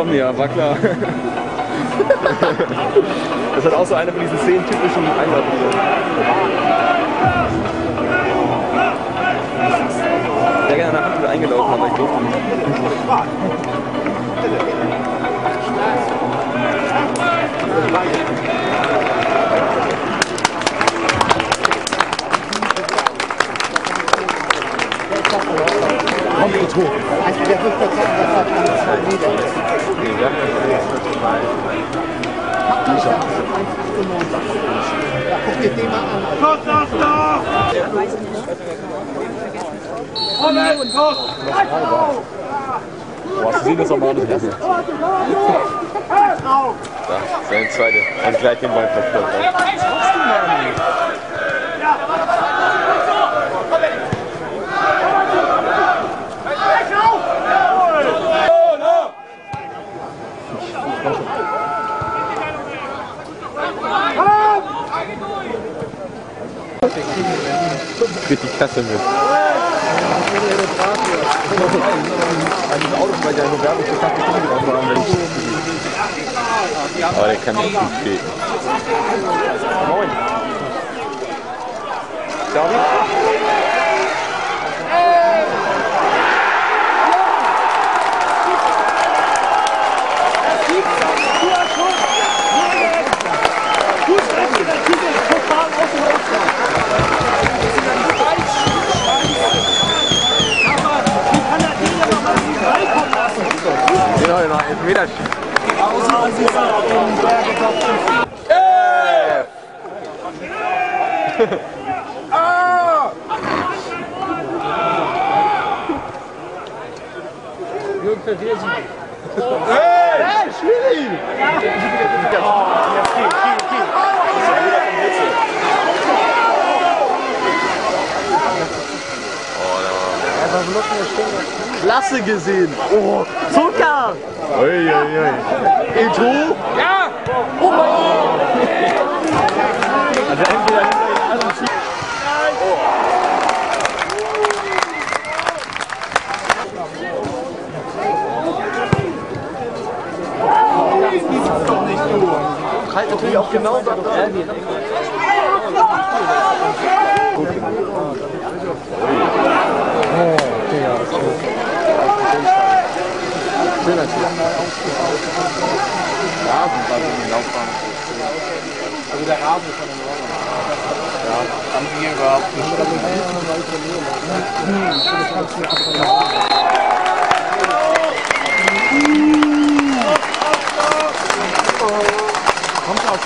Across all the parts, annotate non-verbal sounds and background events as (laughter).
getroffen, ja, war klar. (laughs) Das hat auch so eine von diesen zehn typischen Einladungen. Sehr gerne nachher wieder eingelaufen, aber ich durfte nicht. Thank 2. Also der wird das hat ganz nieder. Dieser. Da guck dir den mal an. Komm, lass doch! Moment, komm! Boah, hast du gesehen, dass er mal nicht ist? Ja, sein zweiter. Und gleich den Ball verstört. Kriegt die Klasse mit. Eigentlich Auto, weil der nur Werbung für Kaffee drauf war. Aber der kann nicht gut stehen. Moin. Xavi? Hey! Klasse gesehen. Oh, Zucker. Ui, ui, ui. Intro. Ja! Also entweder Halt natürlich auch genau so. Rasen war so die Laufbahn. Also der Rasen ist von den Ja, haben hier überhaupt nicht. Ja, ein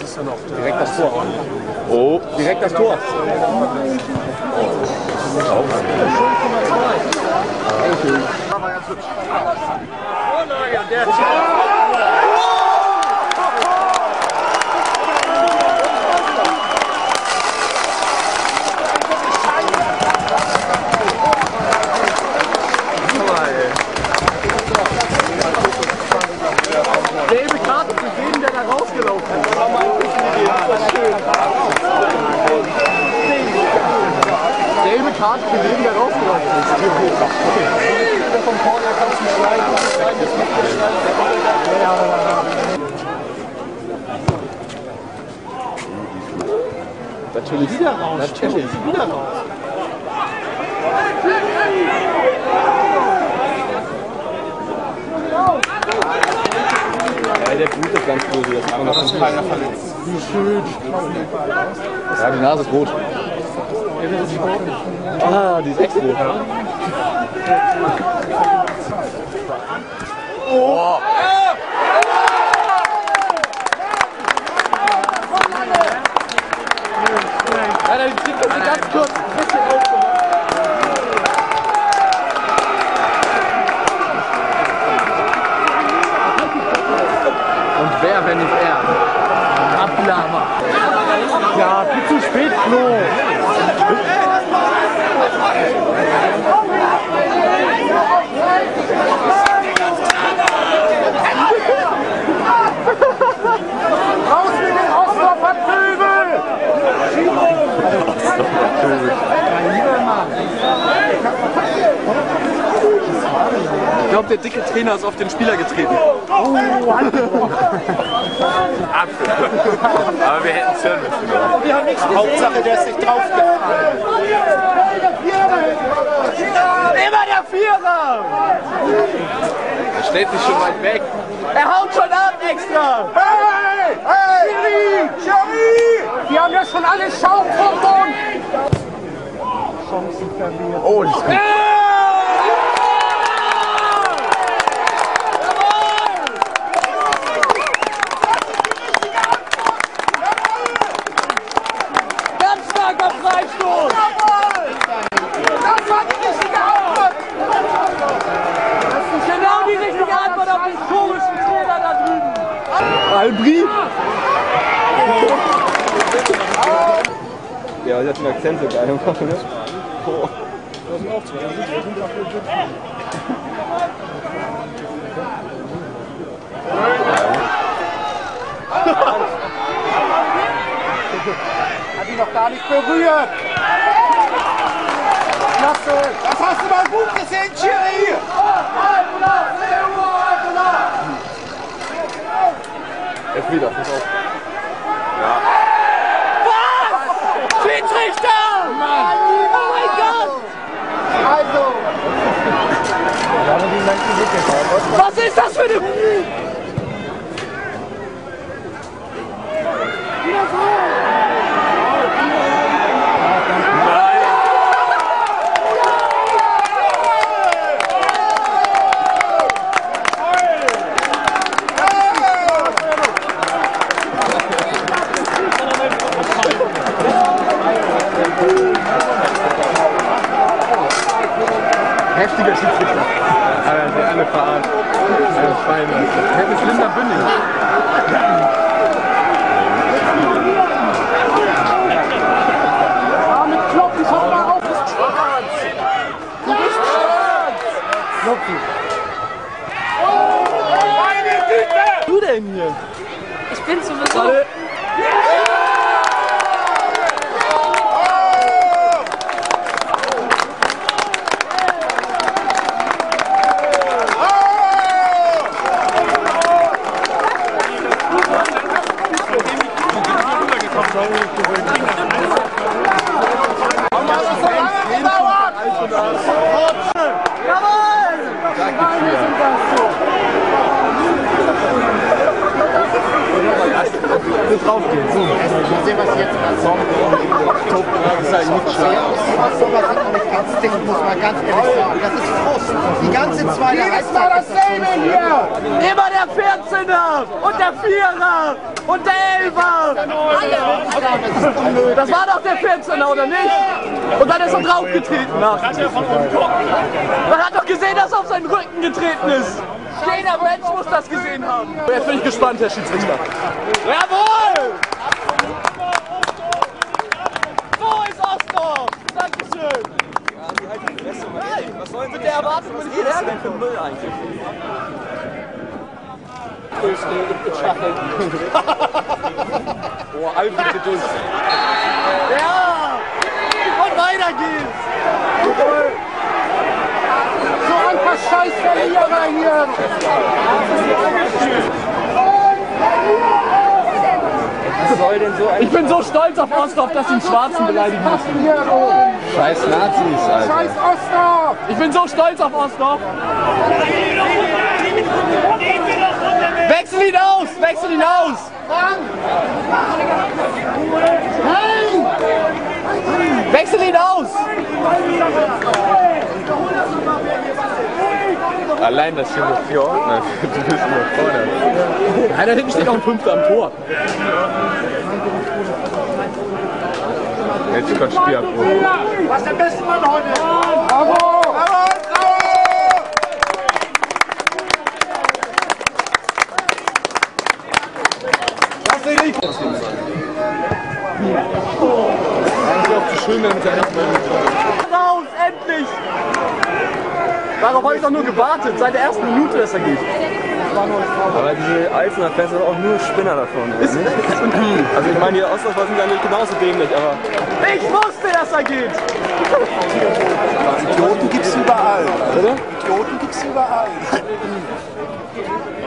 bisschen auf Direkt das Tor. Oh, direkt das Tor. Gelbe Karte für jeden, der da rausgelaufen ist. Gelbe Karte für jeden, der rausgelaufen ist. Natürlich. Wieder raus. Natürlich. Wieder raus. Ja, der blutet ganz böse. Das kann man noch keiner verletzt. Wie schön. Ja, die Nase ist rot. Ah, die ist echt rot. Oh. Ja, dann kriegt das ganz kurz ein bisschen aufgemacht. Und wer, wenn nicht er? Ablama. Ja, viel zu spät, Flo. Raus mit den Ausdorfer Vögeln! Trainer ist auf den Spieler getreten. Aber wir hätten es hören müssen. Hauptsache, der ist nicht draufgefallen. Immer der Vierer! Er stellt sich schon weit weg. Er haut schon ab extra! Hey! Hey! Schiri! Schiri! Die haben ja schon alle Schaum vom Mund! Chancen verliert. Oh, ist gut. Ganz starker Freistoß! Das war die richtige Antwort! Genau die richtige Antwort auf den historischen Trainer da Albri! Ja, sie hat den Akzent so geil gemacht, ne? Oh. Hat ihn noch gar nicht berührt! Klasse! Das hast du mal gut gesehen, Schiri! Jetzt wieder, pass auf. Schiedsrichter! Mann! Oh mein Gott! Also! Was ist das für eine... Heftiger Schiedsrichter. Alter, die alle verarscht. Alter, Schweine. Hätte es Linda Bünding. Arme Kloppi, schau mal auf! Du bist schwarz! Du bist schwarz! Kloppi! Meine Güte! du denn hier? Ich bin sowieso. Warte. Wird draufgehen. So. Mal sehen, was jetzt passiert. Das ist halt nicht schlau. Sowas sowas hat man nicht ganz dick, muss man ganz ehrlich sagen. Das ist Frust. Die ganze zweite Halbzeit ist das dasselbe hier! Immer der 14er und der Vierer und der Elfer. Das war doch der 14er, oder nicht? Und dann ist er draufgetreten. nach. Man hat doch gesehen, dass er auf seinen Rücken getreten ist. Jeder Mensch muss das gesehen haben. Jetzt bin ich gespannt, Herr Schiedsrichter. Jawohl! So ist Ostdorf. Dankeschön. Nein, was sollen mit der Erwartung bin ich hierher denn für Müll eigentlich? Oh, Albri geht uns. Ja! Und weiter geht's! Ein paar Scheißverlierer hier! Was soll denn so ein Ich bin so stolz auf Ostdorf, dass sie einen Schwarzen beleidigen müssen. Scheiß Nazis, Alter? Scheiß Ostdorf! Ich bin so stolz auf Ostdorf. Wechsel ihn aus! Wechsel ihn aus! Wechsel ihn aus! Allein das junge vier Ordner, du bist überfordert. Ja, da hinten steht noch ein Fünfter am Tor. Jetzt kommt Spielabbruch. Was ist der beste Mann heute? Bravo! Bravo! Bravo! Das ist nicht. Das ist auch zu schön, wenn ja nicht mehr Raus, endlich! Darauf habe ich doch nur gewartet, seit der ersten Minute, dass er geht. Aber diese Eisener Fans sind auch nur Spinner davon. Ist? (laughs) Also ich meine, die Ostdorfer sind ja nicht genauso dämlich, aber Ich wusste, dass er geht. Idioten gibt's überall. Idioten gibt's überall.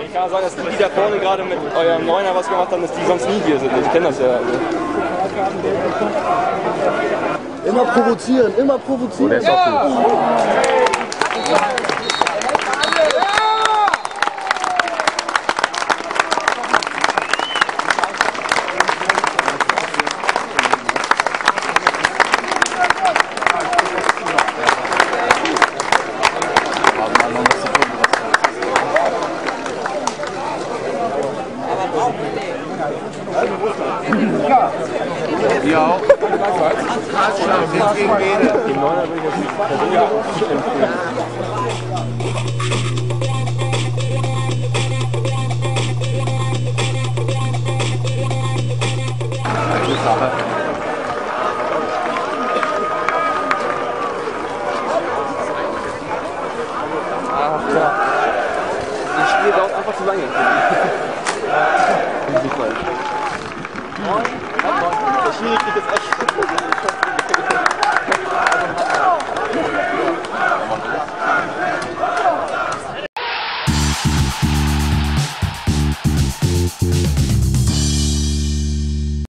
Ich kann sagen, dass die, die da vorne gerade mit eurem Neuner was gemacht haben, dass die sonst nie hier sind. Ich kenne das ja. Also. Immer provozieren, immer provozieren. Der ist Ich spiele auch einfach zu lange. Das ist super. Moin. Das ist schwierig, das ist echt. Thank (laughs) you.